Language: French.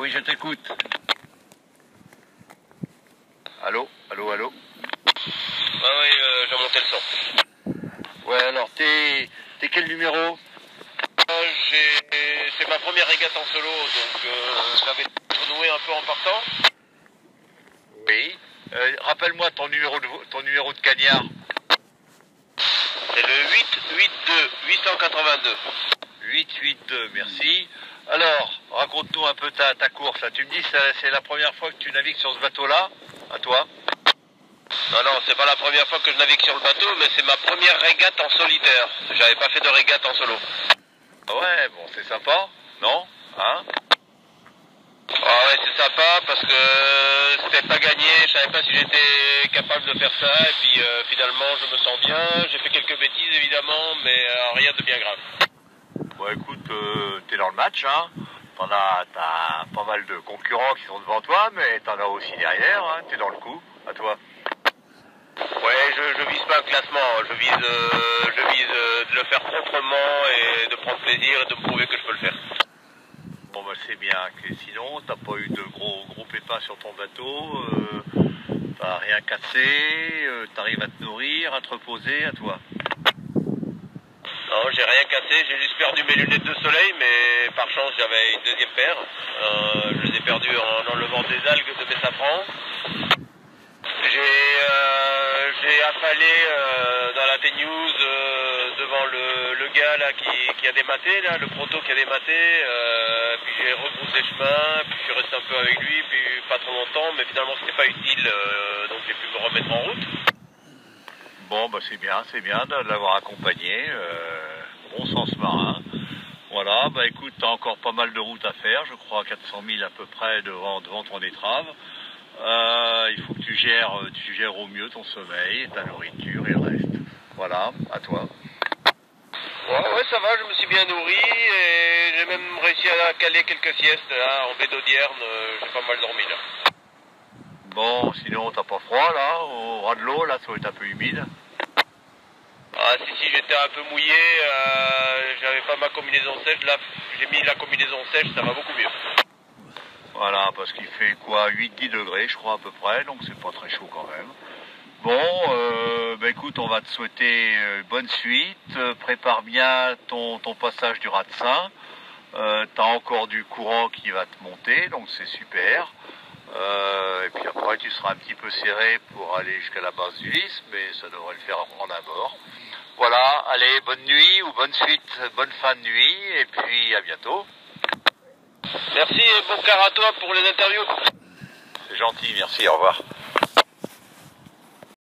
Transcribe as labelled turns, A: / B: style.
A: Oui, je t'écoute. Allô Allô, allô
B: Ouais, ouais, euh, j'ai monté le son.
A: Ouais, alors, t'es t'es quel numéro
B: Euh, j'ai- C'est ma première régate en solo, donc euh, j'avais renoué un peu en partant.
A: Oui. Euh, Rappelle-moi ton numéro de vo- ton numéro de cagnard.
B: C'est le 882 882.
A: 882, merci. Alors, raconte-nous un peu ta, ta course. Là. Tu me dis c'est- la première fois que tu navigues sur ce bateau-là À toi
B: Non, non, c'est pas la première fois que je navigue sur le bateau, mais c'est ma première régate en solitaire. J'avais pas fait de régate en solo.
A: Ah Ouais, bon, c'est sympa, non? Hein?
B: Ah ouais, c'est sympa parce que c'était pas gagné, je savais pas si j'étais capable de faire ça, et puis euh, finalement je me sens bien. J'ai fait quelques bêtises évidemment, mais euh, rien de bien grave.
A: Bon, écoute, euh, t'es dans le match, hein? T'en as, t'as pas mal de concurrents qui sont devant toi, mais t'en as aussi derrière, hein T'es dans le coup, à toi.
B: Ouais, je, je vise pas un classement, je vise, euh, je vise euh, de le faire proprement et de prendre plaisir et de me prouver que je peux le faire.
A: Bon, bah, c'est bien que sinon, t'as pas eu de gros, gros pépins sur ton bateau, euh, t'as rien cassé, t'arrives à te nourrir, à te reposer, à toi.
B: Non, j'ai rien cassé, j'ai juste perdu mes lunettes de soleil, mais par chance j'avais Euh, je les ai perdues en enlevant des algues de mes safrans. J'ai euh, affalé euh, dans la T-News devant le, le gars là qui, a dématé, là, le proto qui a dématé, puis j'ai rebroussé chemin, puis je suis resté un peu avec lui, puis pas trop longtemps, mais finalement c'était pas utile, donc j'ai pu me remettre en route.
A: Bon, bah, c'est bien, c'est bien de l'avoir accompagné, bon sens marin. Voilà, bah, écoute, t'as encore pas mal de routes à faire, je crois 400 000 à peu près devant, devant ton étrave. Euh, il faut que tu gères, tu gères au mieux ton sommeil, ta nourriture et le reste. Voilà, à toi.
B: Ouais, ouais, ça va, je me suis bien nourri et j'ai même réussi à caler quelques siestes là, en baie d'Audierne, euh, j'ai pas mal dormi là.
A: Bon, sinon t'as pas froid là, au ras de l'eau, là, ça va être un peu humide?
B: Ah si si j'étais un peu mouillé, euh, ma combinaison sèche, là j'ai mis la combinaison sèche, ça va beaucoup mieux.
A: Voilà, parce qu'il fait quoi 8-10 degrés, je crois à peu près, donc c'est pas très chaud quand même. Bon, euh, bah écoute, on va te souhaiter euh, bonne suite. Euh, prépare bien ton, passage du Ratsin. Euh, T'as encore du courant qui va te monter, donc c'est super. Et puis après, tu seras un petit peu serré pour aller jusqu'à la base du lys, mais ça devrait le faire en un bord. Voilà, allez, bonne nuit ou bonne suite, bonne fin de nuit, et puis à bientôt.
B: Merci et bon car à toi pour les interviews.
A: C'est gentil, merci, au revoir.